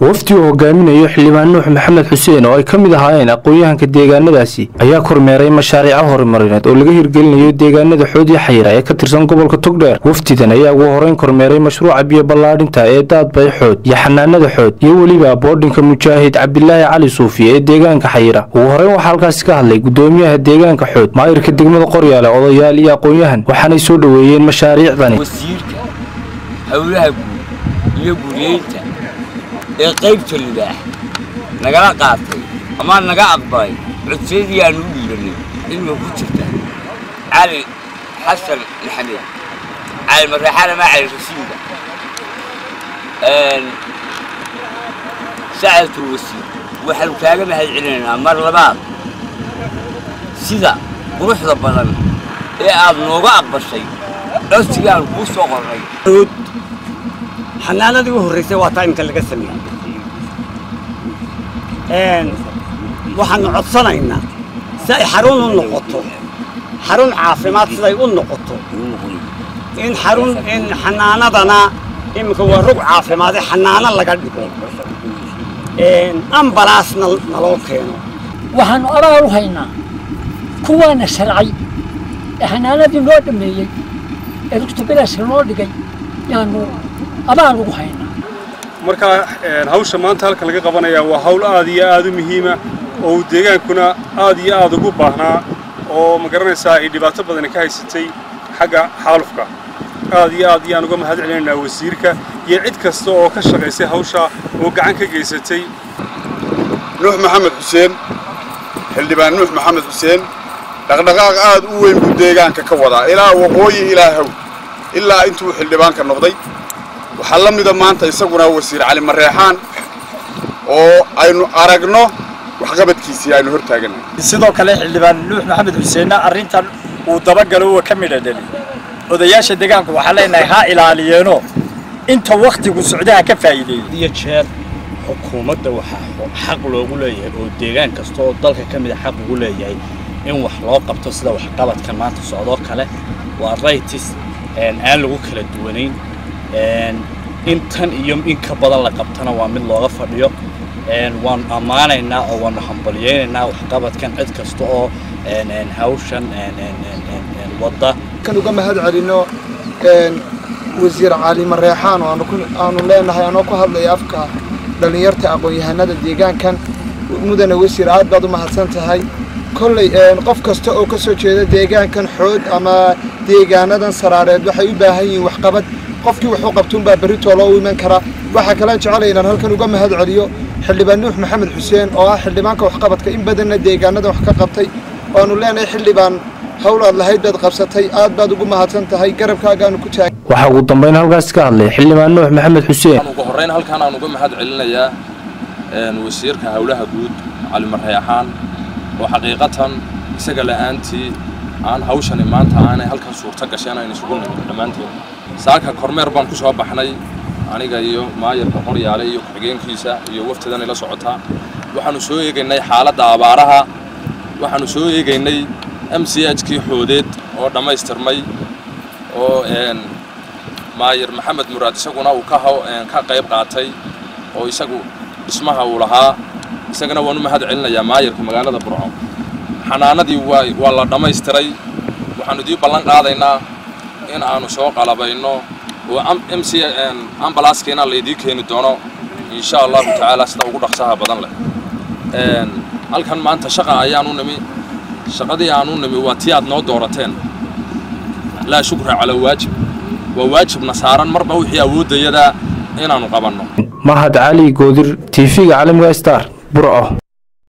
wafdi uu hogaaminayo xildhibaan nuux maxamed xuseen oo ay ka mid ahaayeen aqoon-yahanka deegaanadaasi ayaa kormeeray mashaariico horumarineed oo laga hirgelinayo deegaanada xoodiya xayira ee ka tirsan gobolka togdheer. Wafdidan ayaa ugu horeyn kormeeray mashruuca biyo ballaadhinta ee daadbay xood iyo xanaanada xood iyo weliba boodhinka mujaahid cabdilaahi cali suufi ee deegaanka xayira. Ugu horeyn waxaa halkaasi ka hadlay gudoomiyaha deegaanka xood maayirka degmada qoryaale odayaal iyo aqoon-yahan waxaanay soo dhoweeyeen mashaariicdani قيبت الله نقرأ قاطي. اما نقرأ قباي عتسيدي أنا ولدني انو كتبته. علي حسن الحميد. علي مرحله ما علي رسيدة. آه، ان سعد الوسيم وحلو تاجر هاي عينينا مر لباب. سيدا وروح لبلد يا إيه، ابن وقع بشي قصدي يا البوس وغري xanaanadii u horraysay waa taa imika laga sameeyey. Waxaanu codsanaynaa si ay xarun u noqoto xarun caafimaad siday u noqoto in xarun in xanaanadana iminka waa rug caafimaade xanaano laga dhigo. Ambalaasna naloo keeno. Waxaanu abaal u haynaa kuwaana sharcay ee xanaanadii noo dhammeeyey ee rugta bilaaska noo dhigay yaanu abaal ugu haynaa markaa hawsha maanta halka laga qabanayaa waa hawl aad iyo aad u muhiima oo uu deegaankuna aad iyo aad ugu baahnaa oo ma garanaysaa ay dhibaato badani ka haysatay xagga xaalufka. Aad iyo aad ayaan uga mahad celinaynaa wasiirka iyo cid kasta oo ka shaqaysay hawsha oo gacan ka geysatay. Nuux maxamed xuseen xildhibaan nuux maxamed xuseen dhaqdhaqaaq aad u weyn buu deegaanka ka wadaa. Ilaa waqooyi ilaa haw ilaa intuu xildhibaanka noqday waxaa la mida maanta isaguna wasiir cali mareexaan oo aynu aragno waxqabadkiisii aynu hor taagannahay sidoo kale xildhibaan nuux maxamed xuseenna arrintan uu dabagalo uu ka midha dheli odayaasha deegaanku waxaa leenahay ha ilaaliyeeno inta wakhtigu socdaha ka faa'iideeyo iyo jeer xukuumadda waxaa xaq loogu leeyahay oo deegaan kasta oo dalka ka mida xaq ugu leeyahay in wax loo qabto sida waxqabadkan maanta socdoo kale. Waa raytis aan lagu kala duwanayn in tan iyo in ka badan la qabtana waa mid looga fadhiyo. Waanu ammaanaynaa oo waanu hambalyaynaynaa waxqabadkan cid kasta oo hawshan wadda. Kan uga mahad celino wasiir cali mareexaan oo aanu leenahay anoo ku hadlaya afka dhallinyarta aqoon-yahanada deegaankan. Mudane wasiir aad baad u mahadsan tahay. Kolley qof kasta oo ka soo jeeda deegaankan xood ama deegaanadan saraareed waxay u baahan yihiin waxqabad qofkii wuxuu qabtuunbaa berritoo loo iman karaa waxaa kalean jeclay inaan halkan uga mahad celiyo xildhibaan nuux maxamed xuseen oo ah xildhibaanka waxqabadka in badanna deegaanada wax ka qabtay waanu leenahay xildhibaan hawl aad lahayd baad qabsatay aad baad ugu mahadsan tahay garabkaagaanu ku taagay waxaa ugu dambeyn halkaasi ka hadlay xildhibaan nuux maxamed xuseen ugu horreyn halkaan aan uga mahad celinayaa wasiirka howlaha guud cali marreexaan oo xaqiiqatan isaga la'aantii aan hawshani maanta aanay halkan suurto gasheen aynu isugu nimid dhammaanteen saaka kormeer baan ku soo baxnay aniga iyo maayarka qoryaale iyo ku-xigeenkiisa iyo waftidan ila socotaa waxaanu soo eegaynay xaaladda abaaraha. Waxaanu soo eegaynay m c h kii xoodeed oo dhammaystirmay oo maayar maxamed muraad isaguna uu ka qayb qaatay oo isagu dhismaha uu lahaa. Isagana waan u mahad celinayaa maayarka magaalada burco xanaanadii waa la dhammaystiray waxaanu idii ballan qaadaynaa in aanu soo qalabayno oo m c ambalaaskiina laydii keeni doono. Insha allahu tacaala sida ugu dhaqsaha badan leh. Halkan maanta shaqa ayaanu nimi shaqadii aanu nimi waa tii aad noo doorateen. Laa shukra calaa waajib. Waa waajibna saaran marba wixii awooddayada inaannu qabanno. Mahad cali goodir tv-ga caalamiga star burco